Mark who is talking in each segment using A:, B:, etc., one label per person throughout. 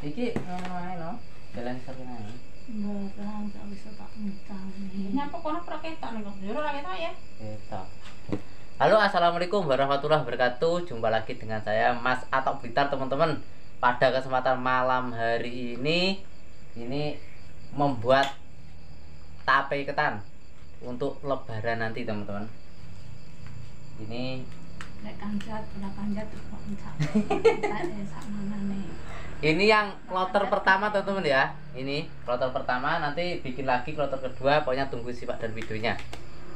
A: Iki ngono ae no. Jalan sapi nang.
B: Barang tak bisa tak ngetahui.
C: Nyapa kono praketan nih kok. Jero raketan ya.
A: Kita. Halo assalamualaikum warahmatullahi wabarakatuh Jumpa lagi dengan saya Mas Atok Blitar teman-teman Pada kesempatan malam hari ini Ini membuat tape ketan Untuk lebaran nanti teman-teman Ini
B: Lek kanjat, lek kanjat kok entak.
A: Ini yang kloter pertama teman-teman ya. Ini kloter pertama nanti bikin lagi kloter kedua Pokoknya tunggu simak dan videonya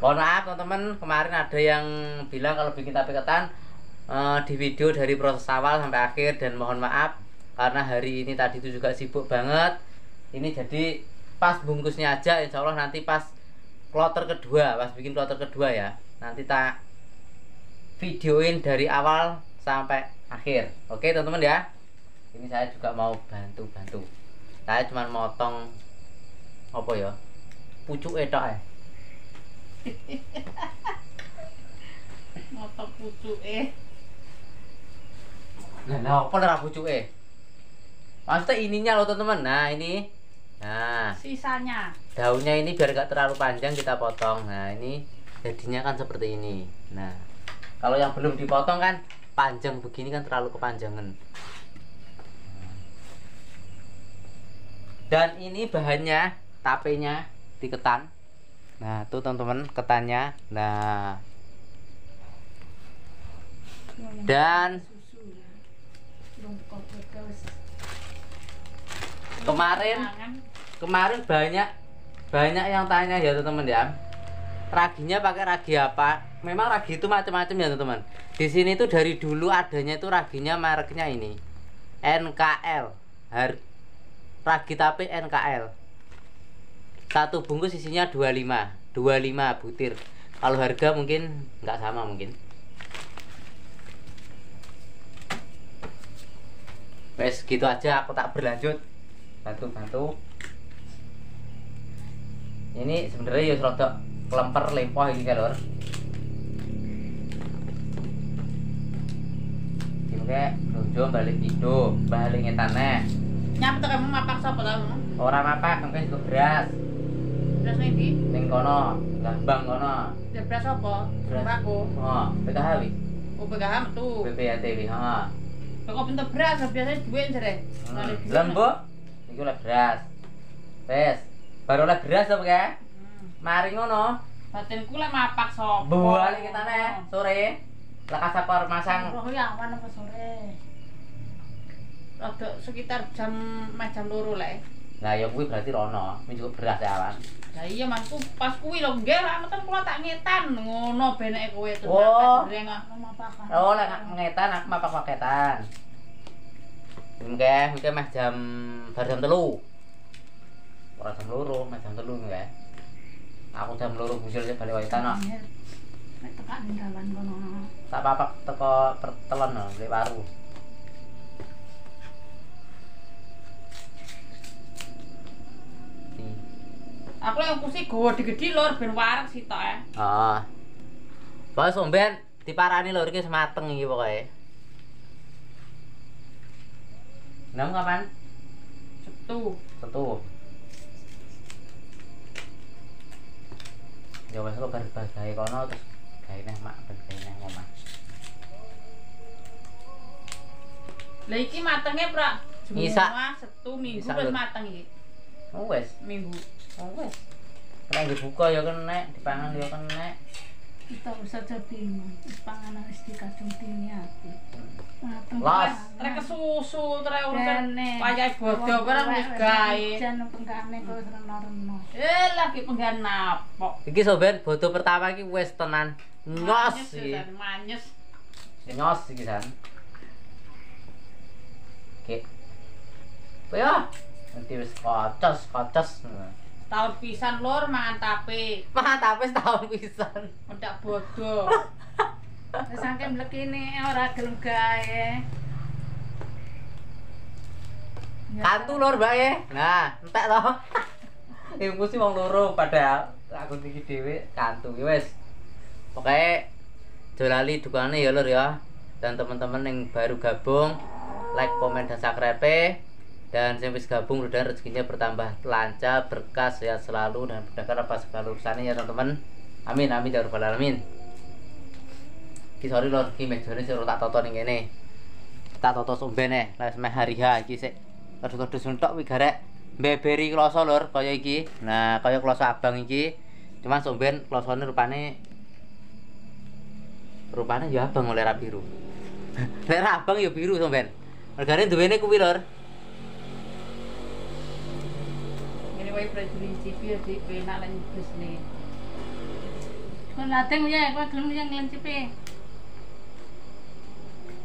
A: Mohon maaf teman-teman kemarin ada yang bilang kalau bikin tape ketan eh, di video dari proses awal sampai akhir dan mohon maaf karena hari ini tadi itu juga sibuk banget. Ini jadi pas bungkusnya aja insya Allah nanti pas kloter kedua pas bikin kloter kedua ya. Nanti tak videoin dari awal sampai akhir. Oke teman-teman ya ini saya juga mau bantu-bantu saya cuma motong apa ya pucuk etok ya
C: Moto pucuke.
A: Nah, nah apa ora pucuke? Maksudnya ininya loh teman-teman. Nah, ini. Nah,
C: Sisanya.
A: daunnya ini biar gak terlalu panjang kita potong. Nah, ini jadinya kan seperti ini. Nah, kalau yang belum dipotong kan panjang begini kan terlalu kepanjangan. Dan ini bahannya, tapenya diketan. Nah, tuh teman-teman ketannya. Nah, dan kemarin kemarin banyak banyak yang tanya ya teman-teman ya. Raginya pakai ragi apa? Memang ragi itu macam-macam ya teman-teman. Di sini tuh dari dulu adanya itu raginya mereknya ini. NKL Har ragi tapi NKL satu bungkus isinya 25 25 butir. Kalau harga mungkin nggak sama mungkin. Wes gitu aja. Aku tak berlanjut. Bantu-bantu. Ini sebenarnya ya rodok kelemper lempoh ini kan lor. Kayak dojo balik ido balik ngetane
C: Nyapa tuh kamu mapak sapa ta kamu?
A: orang apa mungkin juga beras
C: Beras iki.
A: ning kono gambang kono
C: Ya beras apa? Sembako.
A: oh PKH wi
C: Oh PKH metu.
A: BPAT wi ha
C: Kok pinter beras biasanya duit jare.
A: Hmm. lembo iki oleh beras wes baru oleh beras apa kayak mari ngono
C: Batinku lek mapak sapa?
A: balik ketane sore lekas sapor masang
C: Roh ya awan apa sore? Rada sekitar jam meh jam loro lek.
A: Nah, ya kuwi berarti rono, ini juga beras ya, Wan.
C: Lah iya masku pas kuwi lho nggih lah meten kula tak ngetan ngono beneke kowe tuh
A: Oh.
C: kok.
B: Mapakan.
A: Oh, lek ngetan aku mapak paketan. Mungkin mungkin meh jam bar jam telu. Ora jam loro, meh jam telu mungkin. Aku jam loro busil aja balik waitan no.
B: Lek tekan ning dalan kono.
A: Tak papak teko pertelon beli waru. Nih.
C: Aku lek kusi gede-gede lur ben wareg sitok ya.
A: Oh. Bos somben diparani lho iki semateng iki pokoke. Nam kapan?
C: Setu.
A: Setu. Ya wes kok bar gawe kono terus gawe neh mak ben gawe neh omah.
C: Lah iki matenge pra
A: Ngisa.
C: Jumat, Setu, Minggu wis mateng iki.
A: Oh wes,
C: Minggu.
A: Oh wes. Kena dibuka ya kena, dipangan ya kena.
B: Kita bisa jadi wis panganan wis dikacung tini ati. Mateng.
A: Las.
C: Trek kesusu, trek urusan payah bodoh barang wis gawe.
B: Jan penggane kok wis reno-reno.
C: Eh lagi penggan napok.
A: Iki soben bodo pertama iki wes tenan. Nyos iki.
C: Manyes.
A: Nyos iki san. Oke. Apa ya? Nanti wis kocos, kocos.
C: Tahun pisan lur mangan tape.
A: Mah tapi setahun pisan.
C: Mendak bodoh.
B: Wis saking mlekine ora gelem gawe. Ya,
A: Kantu lur mbak ya. Nah, entek toh. Ilmu sih wong loro padahal aku iki dhewe kantu ya wis. Pokoke aja lali dukane ya lur ya. Dan teman-teman yang baru gabung, like, komen dan subscribe. Dan yang wis gabung mudah rezekinya bertambah lancar berkah sehat selalu dan mudahkan apa segala urusannya ya teman-teman. Amin amin ya rabbal alamin. Iki sorry lor iki mejane sing tak toto ning kene. Tak toto sumbene les meh hari ha iki sik. Terus-terus suntok wi beberi kloso lor kaya iki. Nah kaya kloso abang iki. Cuman sumben klosone rupane rupane ya abang oleh biru. Lek ra abang ya biru sumben mergane duwene kuwi lor
C: Penak lan bisnis.
B: Kon ya, kok gelem yang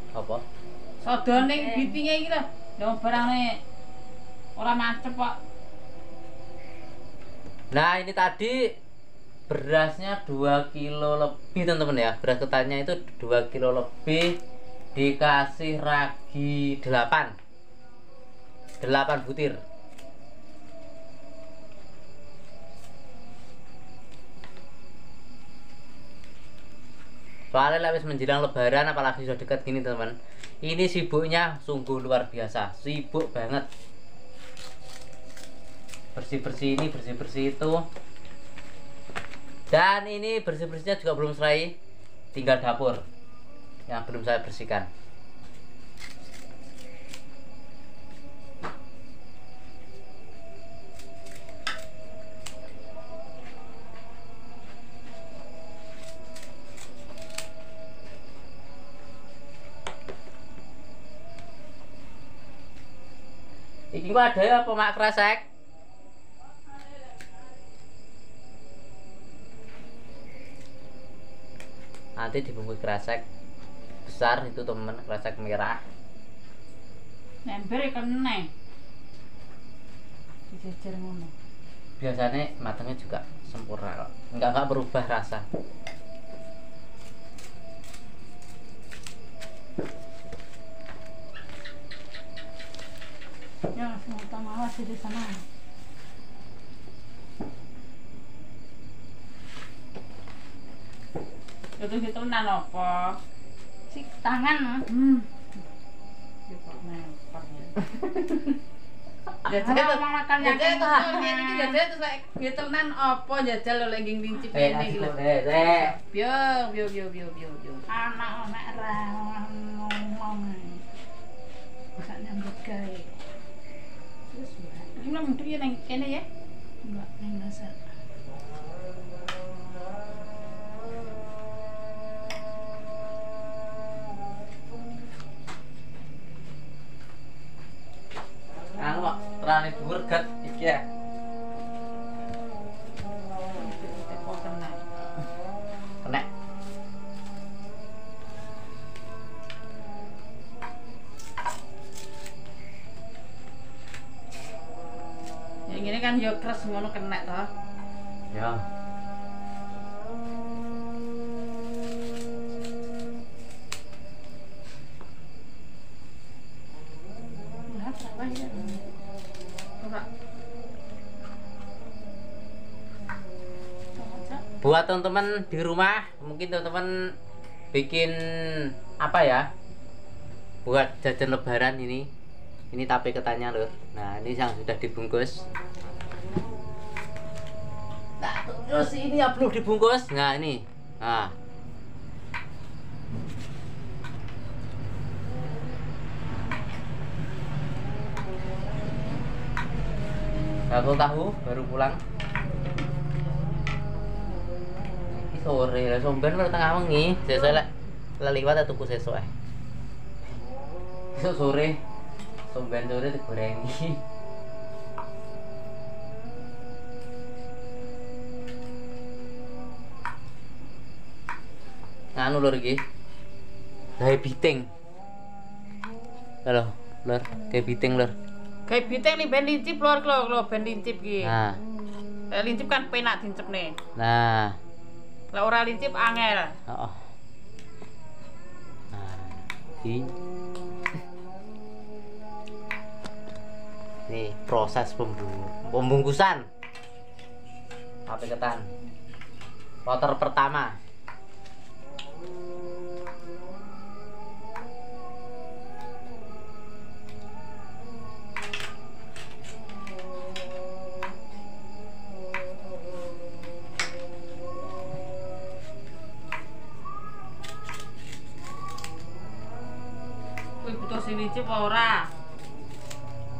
A: apa
C: Sodone bitinge iki lho. Ora macep kok.
A: Nah ini tadi berasnya 2 kilo lebih teman-teman ya beras ketannya itu 2 kilo lebih dikasih ragi 8 8 butir soalnya habis menjelang lebaran apalagi sudah dekat gini teman. Ini sibuknya sungguh luar biasa. Sibuk banget. Bersih bersih ini bersih bersih itu. Dan ini bersih bersihnya juga belum selesai tinggal dapur yang belum saya bersihkan Iki kok ada ya apa mak kresek? Nanti dibungkus kresek besar itu temen kresek merah.
C: Nember kene. Dijejer ngono.
A: Biasanya matangnya juga sempurna kok. Enggak enggak berubah rasa.
B: Ya, semua sana.
C: Itu hitunan apa?
B: Si tangan.
C: Hmm. Ya ya. Jajal
B: mau makan
C: jajal ini jajal kayak hitunan apa jajal lo lagi
A: Eh,
C: ini gitu.
B: Anak anak ra ngomong. Gawe. Terus
C: mungkin ya neng kene ya.
B: enggak ning dasar.
A: Anu terane dhuwur gat iki ya.
C: Yo keras ngono kena toh.
A: Ya.
B: Ya?
A: Buat teman-teman di rumah mungkin teman-teman bikin apa ya buat jajan lebaran ini ini tape ketannya loh nah ini yang sudah dibungkus terus ini yang belum dibungkus. Nah ini. Nah. Aku tahu baru pulang. Iki sore lah somben baru tengah wengi. Sesuk lek lek liwat tuku sesuk eh Besok sore somben sore digorengi nganu lur iki gawe biting halo lur gawe biting lur
C: Kayak biteng nih ben lincip lor klo klo ben lincip ki.
A: nah
C: Lek lincip kan penak dincep nih.
A: nah
C: Lek ora lincip angel.
A: Oh. Nah, ini. Nih, proses pembung- pembungkusan. Tape ketan. Kloter pertama.
C: Apa ora?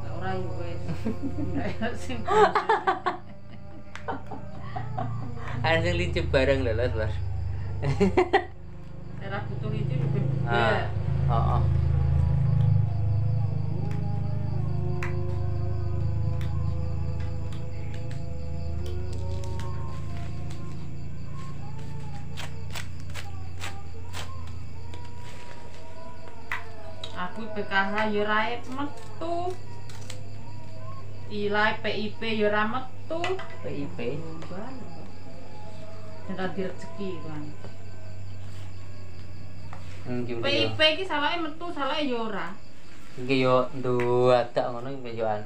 C: Lah ora. Nggak enak sing.
A: Sing lincip bareng lho, Lur.
C: Aku PKH ya ora metu. Ilai PIP ya ora metu.
A: PIP.
C: Dan tadi rezeki kan. PIP iki salahnya metu, salahnya ya ora.
A: Iki yo nduwadak ngono iki yoan.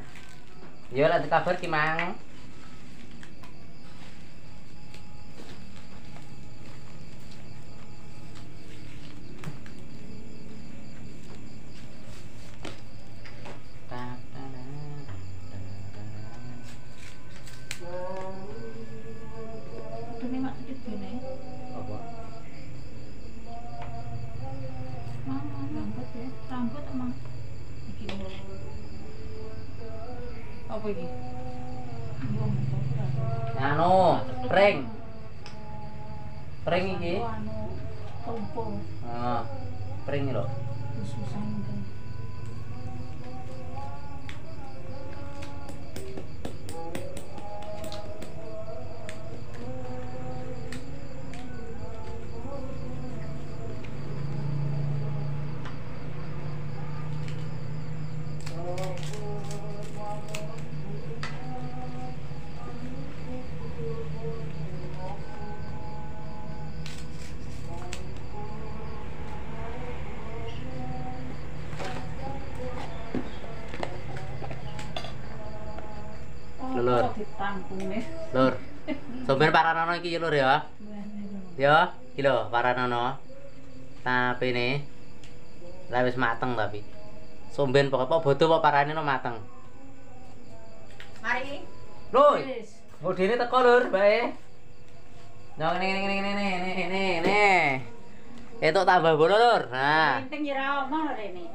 A: Yo lek kabar ki mang. Apa
B: iki? Ambung.
A: Anu, pring. Pring iki.
B: Anu.
A: Ah, pring lho. Sampeyan paranono iki Lur ya. Ya, iki lho paranono. Tapi nih lah wis mateng tapi. Somben pokok apa bodo apa parane no mateng.
C: Mari.
B: Wis.
A: modene teko lur, bae. Nah, ini ini ini ini ini ini ini. Itu tambah bola lur. Nah,
C: Penting ya ra omah rene.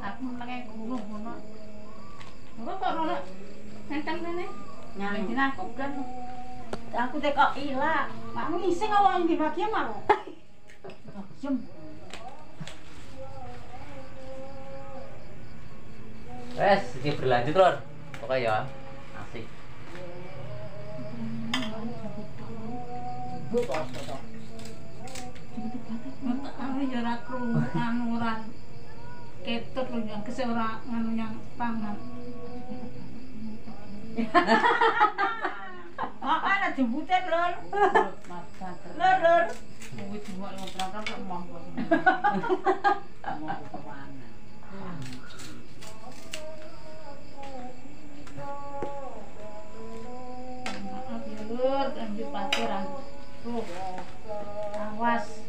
B: Aku menenge guru ngono. Apa kok ora nentang rene?
C: Nyang.
B: Aku kan
C: Aku teh kok ilang. Mak ngising di bagian mau.
B: jem.
A: wes iki berlanjut lur. Pokoknya ya. Asik.
B: Aku ya ora krungu anu ora ketut lho yang kese ora nganu yang pangan.
C: Mak ana jembutan lur. Lur lur.
B: Kuwi cuma ngontrak kok monggo. Maaf ya lur, ambil pacaran. Tuh. Awas.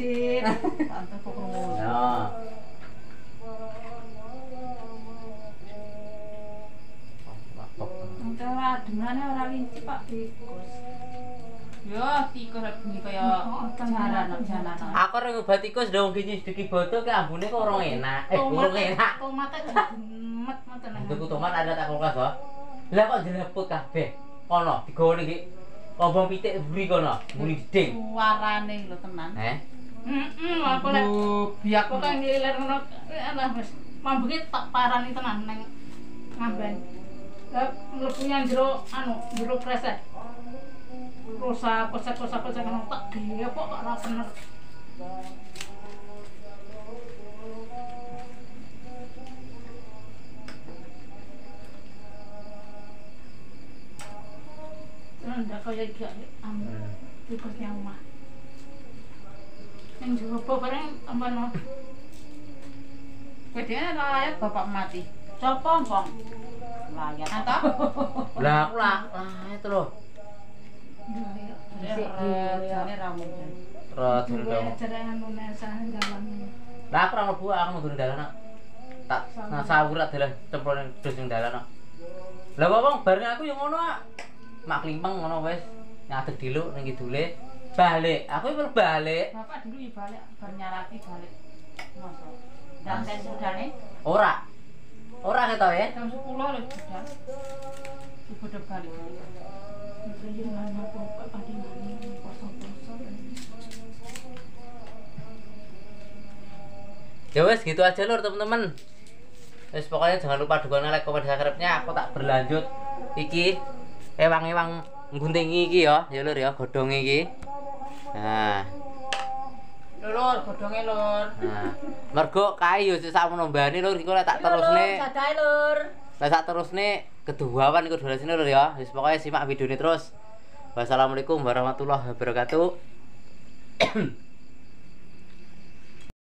B: Lincip.
C: Tante kok krungu.
A: Ya.
B: Untuk ora ademane ora lincip Pak tikus.
C: Yo tikus bunyi kaya jalan jalan.
A: Aku ora ngobat tikus dong gini sedikit bodo ke ambune kok ora enak. Eh, urung enak.
B: Tomat gemet mboten.
A: Tuku tomat ada tak kulkas kok. Lah kok direput kabeh. Kono digawe iki. Lombong pitik buri kono, muni gedeng.
C: Suarane lho tenan.
A: Eh,
B: Heeh, aku lek
C: biak
B: aku kan ngiler ngono ana wis mambuke tak parani tenan neng ngaben. Lah mlebu yang jero anu, jero kresek. Rusak, kosak, kosak, kosak ngono tak dia kok ora bener. Ndak kaya iki anu.
A: Hmm.
B: tikus yang mah yang jowo bareng tambah no
C: Bedanya layak bapak mati. Coba bang. Layak. Atau?
A: Lah aku lah, lah itu loh.
C: Jane ramu.
A: Rot Lah aku ora mlebu aku mlebu dalan. nak. Tak nah sawurat dalan cemplone dus ning dalan. nak. Lah wong bareng aku yo ngono. Mak klimpeng ngono wis. Ngadeg diluk ning kidule. Balik. Aku iki balik.
B: Bapak dulu ya balik, bar nyarati balik.
C: Masa. Dan ten sudane
A: Ora. Ora ketok ya.
B: Jam 10 lho sudah. Ibu udah balik.
A: Ya wes gitu aja lur teman-teman. Wes pokoknya jangan lupa dukungan like, komen, subscribe-nya. Aku tak berlanjut iki ewang-ewang ngguntingi iki ya, ya lur ya, godhong iki. Nah,
C: lur godhonge lur.
A: nah. Mergo kae yo sik sakmono mbane lur iku tak
C: Lur,
A: terusne.
C: Dadae lur.
A: Lek tak terusne keduawan iku durasine lur ya. Wis pokoknya simak videone terus. Wassalamualaikum warahmatullahi wabarakatuh.